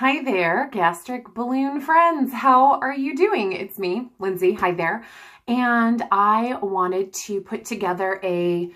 Hi there, gastric balloon friends. How are you doing? It's me, Lindsay. Hi there. And I wanted to put together a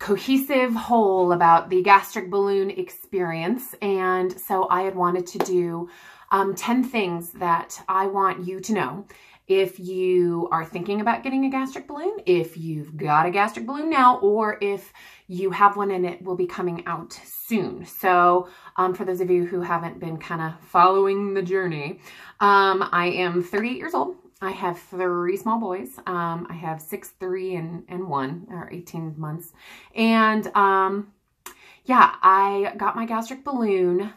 cohesive whole about the gastric balloon experience. And so I had wanted to do um, 10 things that I want you to know if you are thinking about getting a gastric balloon, if you've got a gastric balloon now, or if you have one and it will be coming out soon. So um, for those of you who haven't been kind of following the journey, um, I am 38 years old. I have three small boys. Um, I have six, three, and, and one, or 18 months. And um, yeah, I got my gastric balloon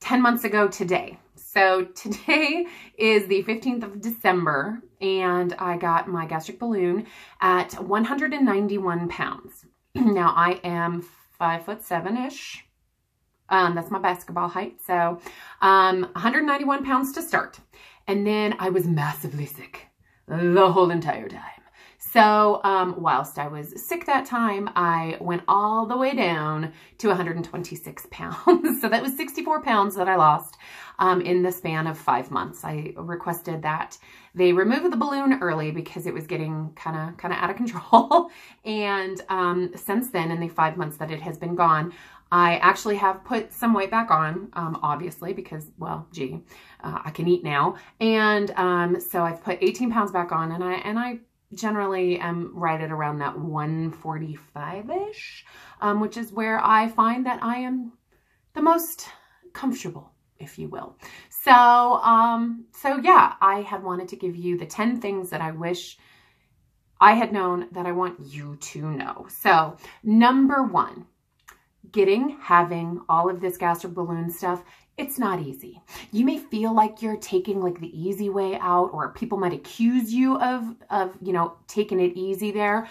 10 months ago today. So today is the 15th of December and I got my gastric balloon at 191 pounds. now I am five foot seven-ish. Um, that's my basketball height. So um, 191 pounds to start. And then I was massively sick the whole entire time. So um, whilst I was sick that time, I went all the way down to 126 pounds. so that was 64 pounds that I lost um, in the span of five months. I requested that they remove the balloon early because it was getting kind of kind of out of control. and um, since then, in the five months that it has been gone, I actually have put some weight back on, um, obviously, because, well, gee, uh, I can eat now. And um, so I've put 18 pounds back on and I, and I generally am right at around that 145-ish, um, which is where I find that I am the most comfortable, if you will. So, um, so yeah, I had wanted to give you the 10 things that I wish I had known that I want you to know. So number one, getting, having all of this gastric balloon stuff it's not easy. You may feel like you're taking like the easy way out or people might accuse you of, of, you know, taking it easy there.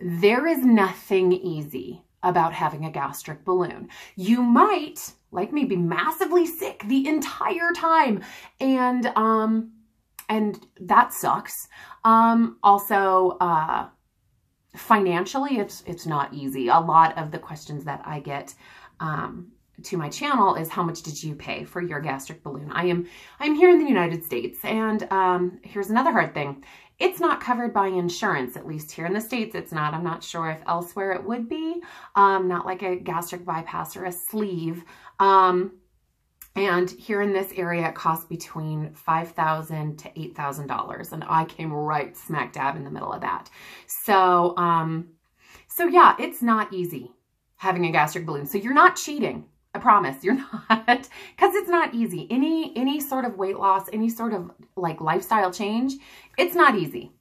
There is nothing easy about having a gastric balloon. You might, like me, be massively sick the entire time. And, um, and that sucks. Um, also, uh, financially, it's, it's not easy. A lot of the questions that I get, um, to my channel is how much did you pay for your gastric balloon? I am I'm here in the United States and um, here's another hard thing. It's not covered by insurance, at least here in the States it's not. I'm not sure if elsewhere it would be, um, not like a gastric bypass or a sleeve. Um, and here in this area, it costs between 5,000 to $8,000. And I came right smack dab in the middle of that. So, um, so yeah, it's not easy having a gastric balloon. So you're not cheating. I promise you're not because it's not easy. Any any sort of weight loss, any sort of like lifestyle change, it's not easy.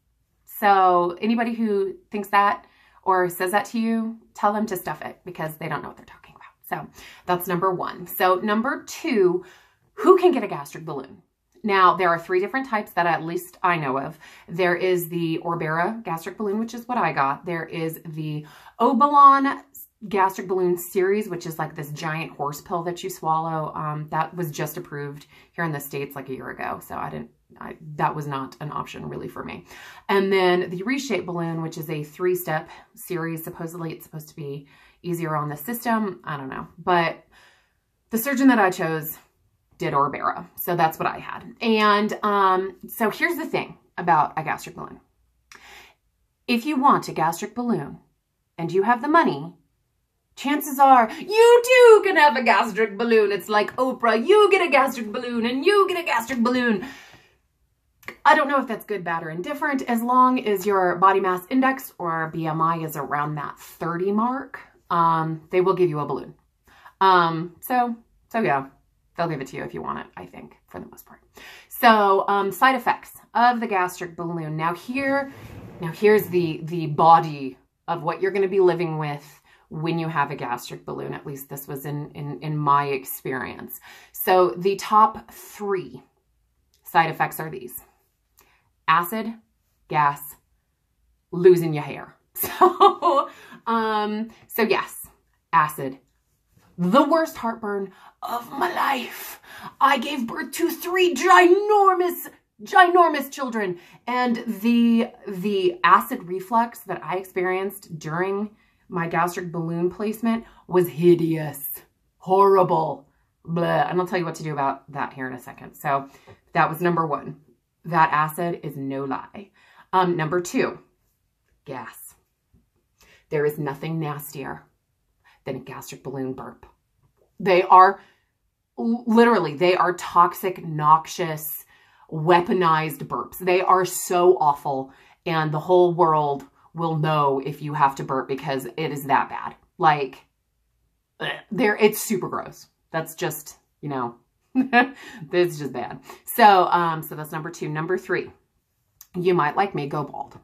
So anybody who thinks that or says that to you, tell them to stuff it because they don't know what they're talking about. So that's number one. So number two, who can get a gastric balloon? Now, there are three different types that at least I know of. There is the Orbera gastric balloon, which is what I got. There is the Obalon gastric balloon series, which is like this giant horse pill that you swallow. Um, that was just approved here in the States like a year ago. So I didn't, I, that was not an option really for me. And then the reshape balloon, which is a three-step series. Supposedly it's supposed to be easier on the system. I don't know. But the surgeon that I chose did Orbera. So that's what I had. And um, so here's the thing about a gastric balloon. If you want a gastric balloon and you have the money, chances are you too can have a gastric balloon. It's like Oprah, you get a gastric balloon and you get a gastric balloon. I don't know if that's good, bad, or indifferent. As long as your body mass index or BMI is around that 30 mark, um, they will give you a balloon. Um, so, so yeah, they'll give it to you if you want it, I think, for the most part. So, um, side effects of the gastric balloon. Now here, now here's the, the body of what you're going to be living with when you have a gastric balloon. At least this was in, in, in my experience. So the top three side effects are these. Acid, gas, losing your hair. So, um, so yes, acid. The worst heartburn of my life. I gave birth to three ginormous ginormous children and the the acid reflux that I experienced during my gastric balloon placement was hideous, horrible. blah. And I'll tell you what to do about that here in a second. So that was number one. That acid is no lie. Um, number two, gas. There is nothing nastier than a gastric balloon burp. They are literally, they are toxic, noxious, weaponized burps. They are so awful and the whole world will know if you have to burp because it is that bad. Like, there, it's super gross. That's just, you know, it's just bad. So, um, so that's number two. Number three, you might like me, go bald.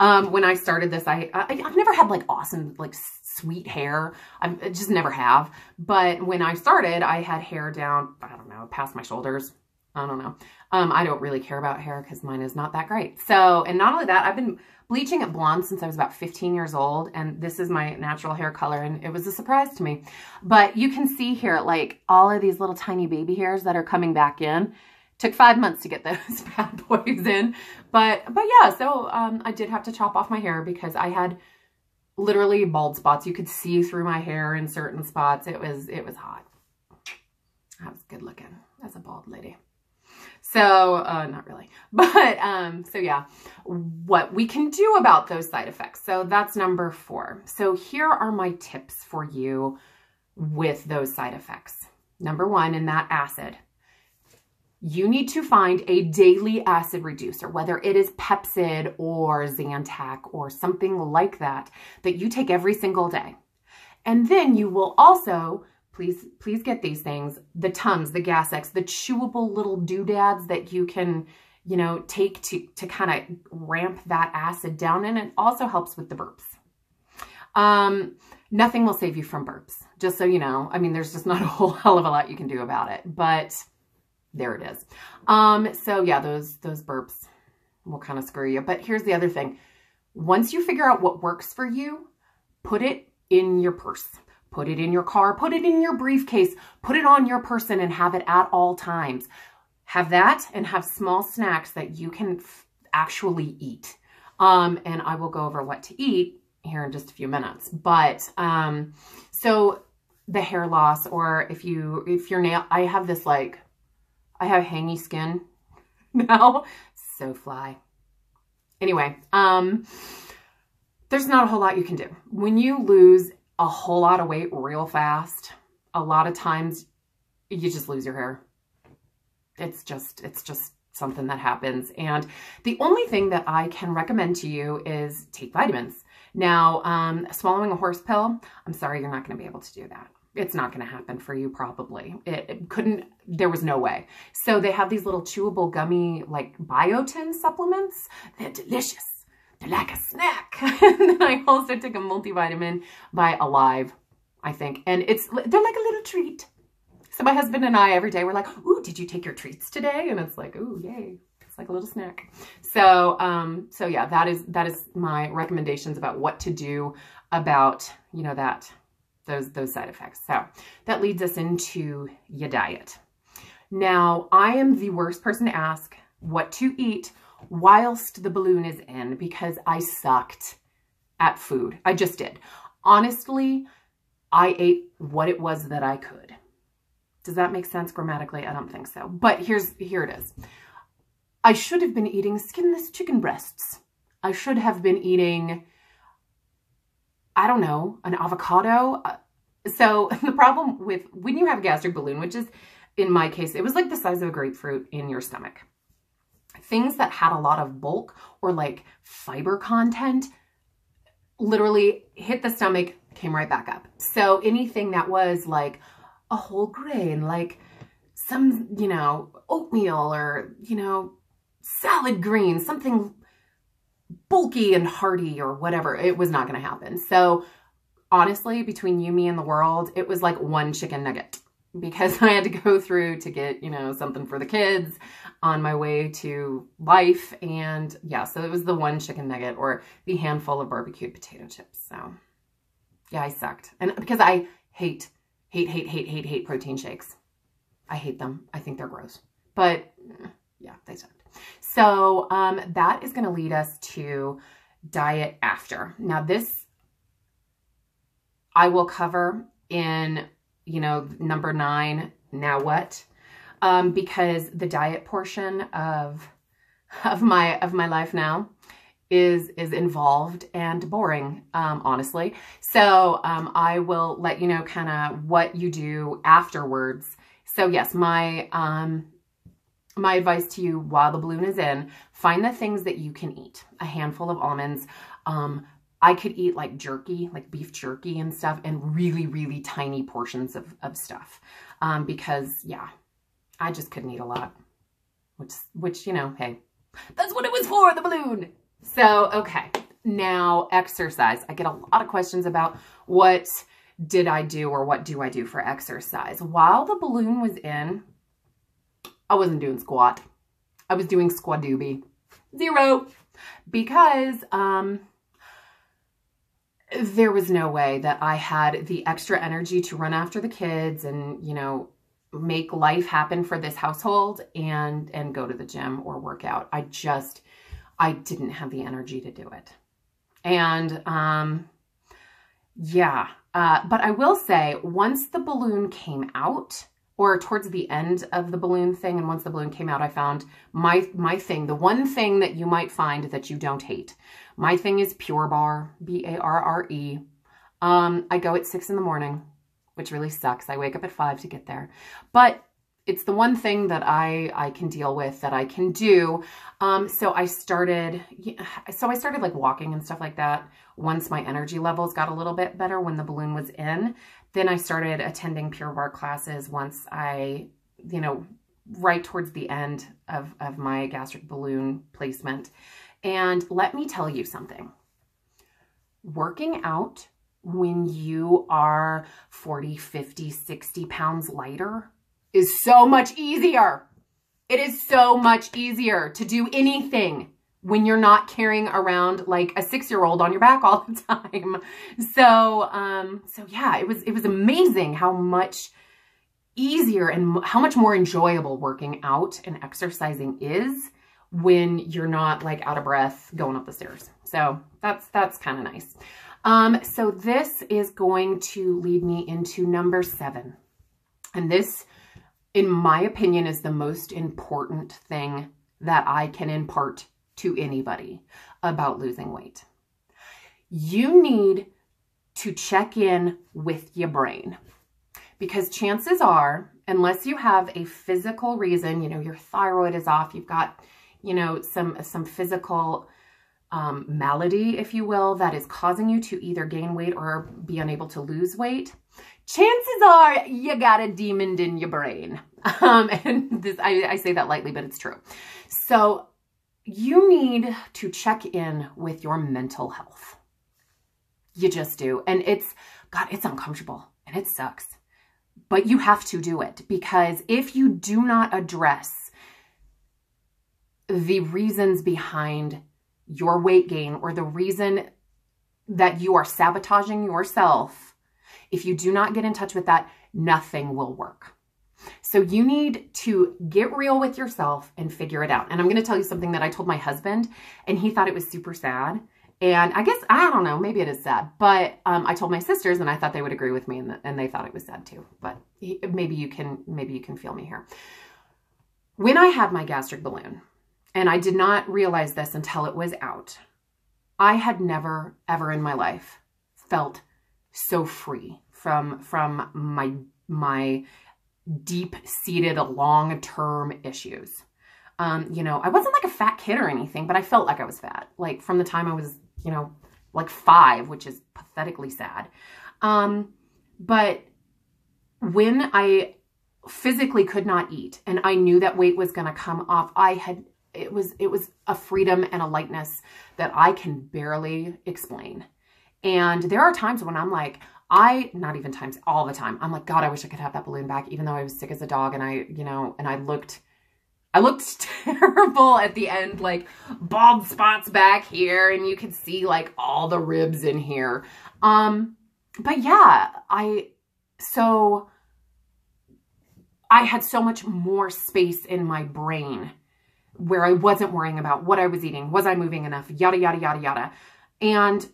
Um, when I started this, I, I, I've never had like awesome, like sweet hair. I just never have. But when I started, I had hair down, I don't know, past my shoulders. I don't know. Um, I don't really care about hair because mine is not that great. So, and not only that, I've been bleaching it blonde since I was about 15 years old. And this is my natural hair color. And it was a surprise to me. But you can see here, like all of these little tiny baby hairs that are coming back in. Took five months to get those bad boys in. But, but yeah, so um, I did have to chop off my hair because I had literally bald spots. You could see through my hair in certain spots. It was, it was hot. I was good looking as a bald lady. So, uh, not really, but, um, so yeah, what we can do about those side effects. So that's number four. So here are my tips for you with those side effects. Number one, in that acid, you need to find a daily acid reducer, whether it is Pepcid or Zantac or something like that, that you take every single day. And then you will also, please, please get these things, the Tums, the Gas X, the chewable little doodads that you can, you know, take to, to kind of ramp that acid down. And it also helps with the burps. Um, nothing will save you from burps, just so you know. I mean, there's just not a whole hell of a lot you can do about it, but there it is. Um, so yeah, those, those burps will kind of screw you. But here's the other thing. Once you figure out what works for you, put it in your purse. Put it in your car, put it in your briefcase, put it on your person and have it at all times. Have that and have small snacks that you can actually eat. Um, and I will go over what to eat here in just a few minutes. But, um, so the hair loss or if you, if your nail, I have this like I have hangy skin now. So fly. Anyway, um, there's not a whole lot you can do. When you lose a whole lot of weight real fast, a lot of times you just lose your hair. It's just, it's just something that happens. And the only thing that I can recommend to you is take vitamins. Now, um, swallowing a horse pill, I'm sorry, you're not going to be able to do that it's not going to happen for you probably. It, it, couldn't, there was no way. So they have these little chewable gummy like biotin supplements. They're delicious. Like a snack. and then I also took a multivitamin by Alive, I think. And it's, they're like a little treat. So my husband and I every day we're like, ooh, did you take your treats today? And it's like, ooh, yay. It's like a little snack. So, um, so yeah, that is, that is my recommendations about what to do about, you know, that those, those side effects. So that leads us into your diet. Now, I am the worst person to ask what to eat whilst the balloon is in because I sucked at food. I just did. Honestly, I ate what it was that I could. Does that make sense grammatically? I don't think so. But here's here it is. I should have been eating skinless chicken breasts. I should have been eating I don't know, an avocado. Uh, so the problem with when you have a gastric balloon, which is in my case, it was like the size of a grapefruit in your stomach. Things that had a lot of bulk or like fiber content literally hit the stomach, came right back up. So anything that was like a whole grain, like some, you know, oatmeal or, you know, salad greens, something bulky and hearty or whatever. It was not going to happen. So honestly, between you, me, and the world, it was like one chicken nugget because I had to go through to get, you know, something for the kids on my way to life. And yeah, so it was the one chicken nugget or the handful of barbecued potato chips. So yeah, I sucked. And because I hate, hate, hate, hate, hate, hate protein shakes. I hate them. I think they're gross. But yeah, they sucked. So um, that is going to lead us to diet after. Now this I will cover in, you know, number nine now what? Um, because the diet portion of of my of my life now is is involved and boring, um, honestly. So um, I will let you know kind of what you do afterwards. So yes, my um, my advice to you while the balloon is in, find the things that you can eat. A handful of almonds. Um, I could eat like jerky, like beef jerky and stuff, and really, really tiny portions of, of stuff. Um, because, yeah, I just couldn't eat a lot. Which, which, you know, hey, that's what it was for, the balloon. So, okay. Now, exercise. I get a lot of questions about what did I do or what do I do for exercise. While the balloon was in, I wasn't doing squat. I was doing squadoobie. Zero. Because um, there was no way that I had the extra energy to run after the kids and, you know, make life happen for this household and and go to the gym or work out. I just I didn't have the energy to do it. And um yeah, uh but I will say once the balloon came out, or towards the end of the balloon thing. And once the balloon came out, I found my, my thing, the one thing that you might find that you don't hate. My thing is Pure Barre, B-A-R-R-E. Um, I go at six in the morning, which really sucks. I wake up at five to get there. But it's the one thing that I, I can deal with, that I can do. Um, so I started, so I started like walking and stuff like that once my energy levels got a little bit better when the balloon was in. Then I started attending Pure Barre classes once I, you know, right towards the end of, of my gastric balloon placement. And let me tell you something. Working out when you are 40, 50, 60 pounds lighter is so much easier. It is so much easier to do anything when you're not carrying around like a six-year-old on your back all the time. So, um, so yeah, it was, it was amazing how much easier and how much more enjoyable working out and exercising is when you're not like out of breath going up the stairs. So that's, that's kind of nice. Um, so this is going to lead me into number seven. And this in my opinion, is the most important thing that I can impart to anybody about losing weight. You need to check in with your brain because chances are, unless you have a physical reason, you know, your thyroid is off, you've got, you know, some, some physical um, malady, if you will, that is causing you to either gain weight or be unable to lose weight, chances are you got a demon in your brain. Um, and this, I, I say that lightly, but it's true. So you need to check in with your mental health. You just do. And it's, God, it's uncomfortable and it sucks. But you have to do it because if you do not address the reasons behind your weight gain or the reason that you are sabotaging yourself, if you do not get in touch with that, nothing will work. So you need to get real with yourself and figure it out. And I'm going to tell you something that I told my husband and he thought it was super sad. And I guess, I don't know, maybe it is sad, but um, I told my sisters and I thought they would agree with me and, and they thought it was sad too. But he, maybe you can, maybe you can feel me here. When I had my gastric balloon, and I did not realize this until it was out, I had never, ever in my life felt so free from, from my, my deep-seated long-term issues. Um, you know, I wasn't like a fat kid or anything, but I felt like I was fat. Like from the time I was, you know, like five, which is pathetically sad. Um, but when I physically could not eat and I knew that weight was going to come off, I had, it was, it was a freedom and a lightness that I can barely explain. And there are times when I'm like, I, not even times, all the time, I'm like, God, I wish I could have that balloon back, even though I was sick as a dog and I, you know, and I looked, I looked terrible at the end, like bald spots back here and you could see like all the ribs in here. Um, but yeah, I, so I had so much more space in my brain where I wasn't worrying about what I was eating. Was I moving enough? Yada, yada, yada, yada. And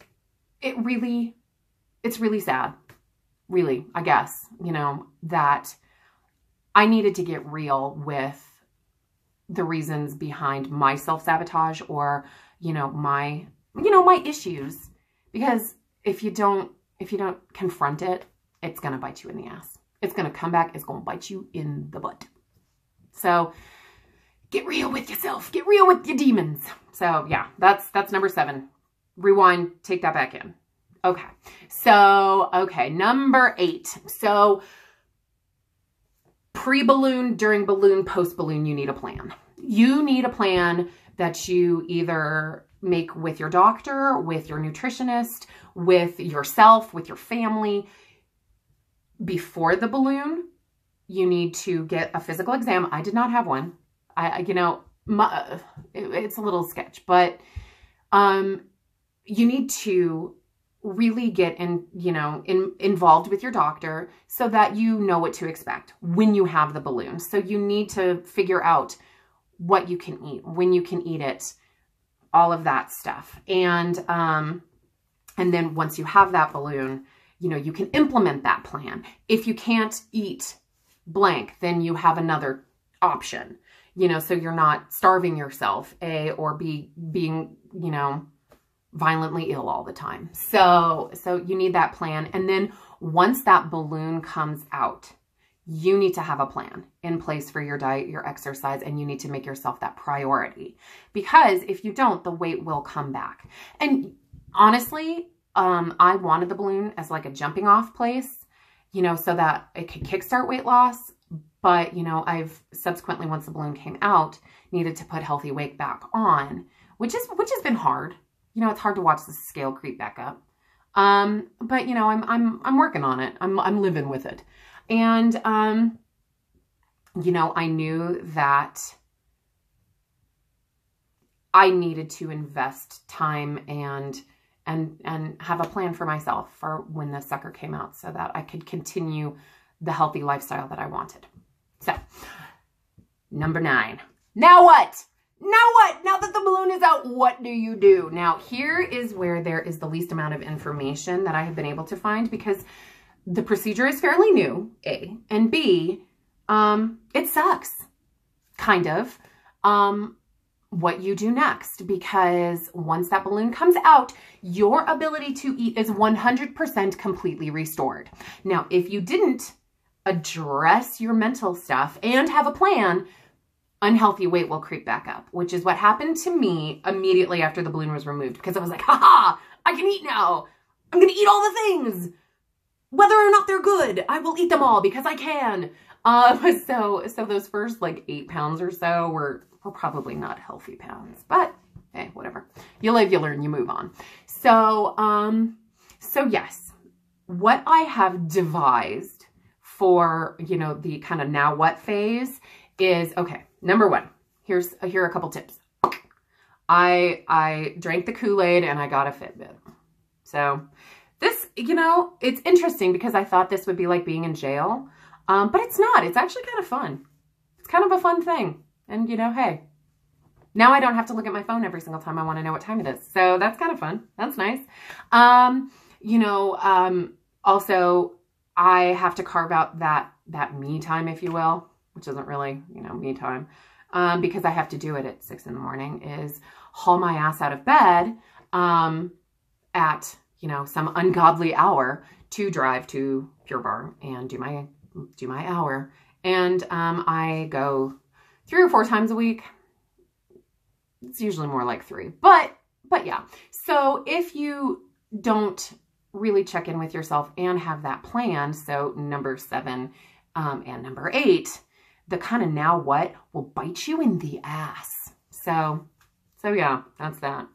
it really it's really sad, really, I guess, you know, that I needed to get real with the reasons behind my self-sabotage or, you know, my, you know, my issues. Because if you don't, if you don't confront it, it's going to bite you in the ass. It's going to come back. It's going to bite you in the butt. So get real with yourself. Get real with your demons. So yeah, that's, that's number seven. Rewind, take that back in. Okay. So, okay. Number eight. So pre-balloon, during balloon, post-balloon, you need a plan. You need a plan that you either make with your doctor, with your nutritionist, with yourself, with your family. Before the balloon, you need to get a physical exam. I did not have one. I, you know, my, it, it's a little sketch, but um, you need to really get in, you know, in, involved with your doctor so that you know what to expect when you have the balloon. So you need to figure out what you can eat, when you can eat it, all of that stuff. And, um, and then once you have that balloon, you know, you can implement that plan. If you can't eat blank, then you have another option, you know, so you're not starving yourself, A, or B, being, you know, violently ill all the time. So, so you need that plan. And then once that balloon comes out, you need to have a plan in place for your diet, your exercise, and you need to make yourself that priority. Because if you don't, the weight will come back. And honestly, um, I wanted the balloon as like a jumping off place, you know, so that it could kickstart weight loss. But, you know, I've subsequently, once the balloon came out, needed to put healthy weight back on, which is, which has been hard you know, it's hard to watch the scale creep back up. Um, but you know, I'm, I'm, I'm working on it. I'm, I'm living with it. And, um, you know, I knew that I needed to invest time and, and, and have a plan for myself for when the sucker came out so that I could continue the healthy lifestyle that I wanted. So number nine, now what? Now what? Now that the balloon is out, what do you do? Now, here is where there is the least amount of information that I have been able to find because the procedure is fairly new, A, and B, um, it sucks, kind of, um, what you do next because once that balloon comes out, your ability to eat is 100% completely restored. Now, if you didn't address your mental stuff and have a plan, unhealthy weight will creep back up, which is what happened to me immediately after the balloon was removed because I was like, haha, I can eat now. I'm going to eat all the things. Whether or not they're good, I will eat them all because I can. Um, so, so those first like eight pounds or so were, were probably not healthy pounds, but hey, whatever. You live, you learn, you move on. So, um, so yes, what I have devised for, you know, the kind of now what phase is, okay, Number one, here's here are a couple tips. I I drank the Kool-Aid and I got a Fitbit. So this, you know, it's interesting because I thought this would be like being in jail. Um, but it's not. It's actually kind of fun. It's kind of a fun thing. And, you know, hey, now I don't have to look at my phone every single time I want to know what time it is. So that's kind of fun. That's nice. Um, you know, um, also I have to carve out that, that me time, if you will which isn't really, you know, me time, um, because I have to do it at six in the morning, is haul my ass out of bed um, at, you know, some ungodly hour to drive to Pure Barre and do my, do my hour. And um, I go three or four times a week. It's usually more like three, but, but yeah. So if you don't really check in with yourself and have that plan, so number seven um, and number eight, the kind of now what will bite you in the ass. So, so yeah, that's that.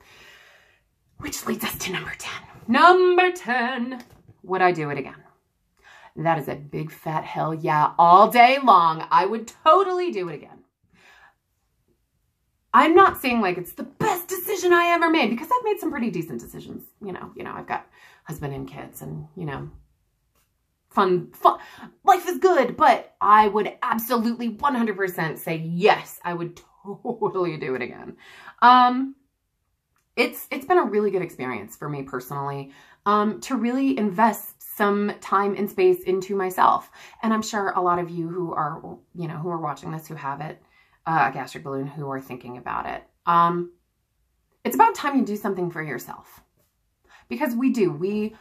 Which leads us to number 10. Number 10, would I do it again? That is a big fat hell yeah all day long. I would totally do it again. I'm not saying like it's the best decision I ever made because I've made some pretty decent decisions. You know, you know, I've got husband and kids and, you know, fun, fun. Life is good, but I would absolutely 100% say yes, I would totally do it again. Um, it's it's been a really good experience for me personally um, to really invest some time and space into myself. And I'm sure a lot of you who are, you know, who are watching this, who have it, uh, a gastric balloon, who are thinking about it. Um, it's about time you do something for yourself because we do. We,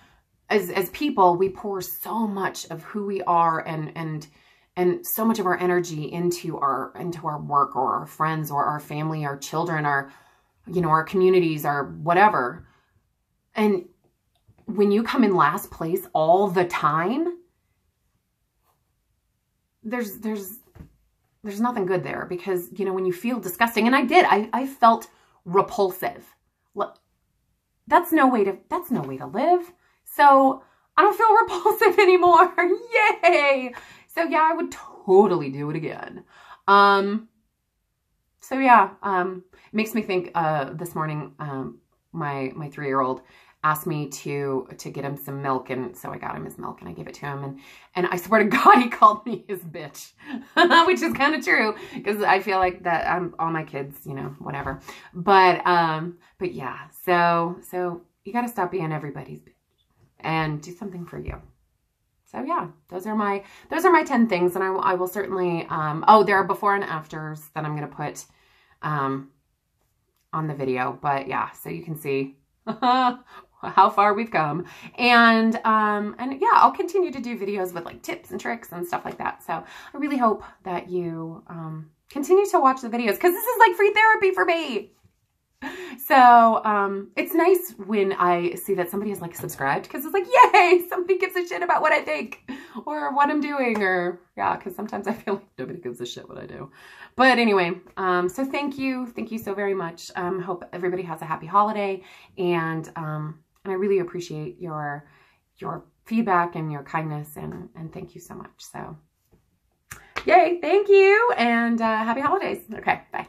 as, as people, we pour so much of who we are and, and, and so much of our energy into our, into our work or our friends or our family, our children, our, you know, our communities, our whatever. And when you come in last place all the time, there's, there's, there's nothing good there because, you know, when you feel disgusting, and I did, I, I felt repulsive. That's no way to, that's no way to live. So I don't feel repulsive anymore. Yay. So yeah, I would totally do it again. Um, so yeah, um, it makes me think, uh, this morning, um, my, my three-year-old, asked me to to get him some milk and so I got him his milk and I gave it to him and and I swear to God he called me his bitch which is kind of true because I feel like that I'm all my kids you know whatever but um but yeah so so you got to stop being everybody's bitch and do something for you so yeah those are my those are my 10 things and I, I will certainly um oh there are before and afters that I'm gonna put um on the video but yeah so you can see how far we've come. And, um, and yeah, I'll continue to do videos with like tips and tricks and stuff like that. So I really hope that you, um, continue to watch the videos because this is like free therapy for me. So, um, it's nice when I see that somebody has like subscribed because it's like, yay, somebody gives a shit about what I think or what I'm doing or yeah, because sometimes I feel like nobody gives a shit what I do. But anyway, um, so thank you. Thank you so very much. Um, hope everybody has a happy holiday and, um, and I really appreciate your your feedback and your kindness and and thank you so much. So yay, thank you and uh, happy holidays. Okay, bye.